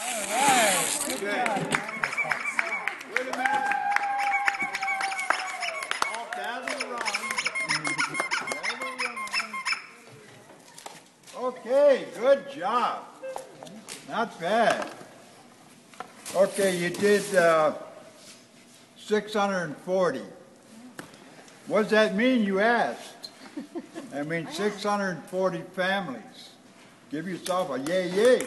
Okay. Wait a minute. All. Okay, good job. Not bad. Okay, you did uh, 640. What does that mean, you asked? I mean 640 families. Give yourself a yay yay.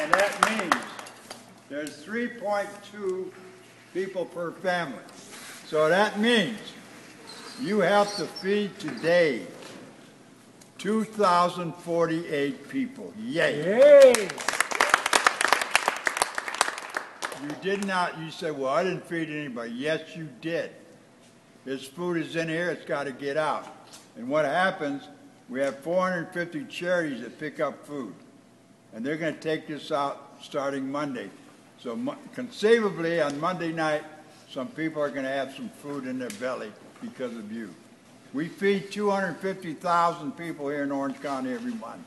And that means there's 3.2 people per family. So that means you have to feed today 2,048 people. Yay. Yay! You did not, you said, well, I didn't feed anybody. Yes, you did. This food is in here, it's got to get out. And what happens, we have 450 charities that pick up food. And they're going to take this out starting Monday. So conceivably, on Monday night, some people are going to have some food in their belly because of you. We feed 250,000 people here in Orange County every month.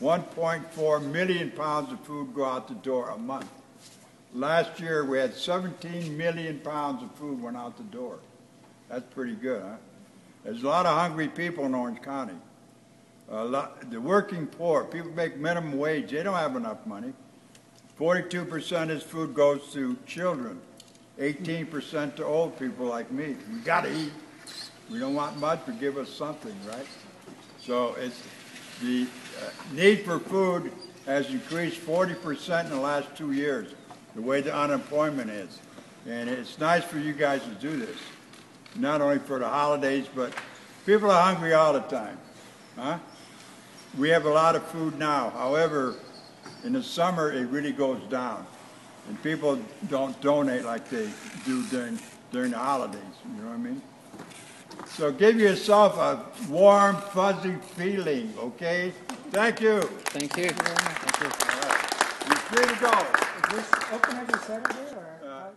1.4 million pounds of food go out the door a month. Last year, we had 17 million pounds of food went out the door. That's pretty good, huh? There's a lot of hungry people in Orange County. Lot, the working poor, people make minimum wage, they don't have enough money. 42% of food goes to children, 18% to old people like me. We got to eat. We don't want much, but give us something, right? So it's the uh, need for food has increased 40% in the last two years, the way the unemployment is. And it's nice for you guys to do this, not only for the holidays, but people are hungry all the time. Huh? We have a lot of food now. However, in the summer, it really goes down. And people don't donate like they do during, during the holidays. You know what I mean? So give yourself a warm, fuzzy feeling, okay? Thank you. Thank you. You're free to go. Is this open every Saturday or? Uh,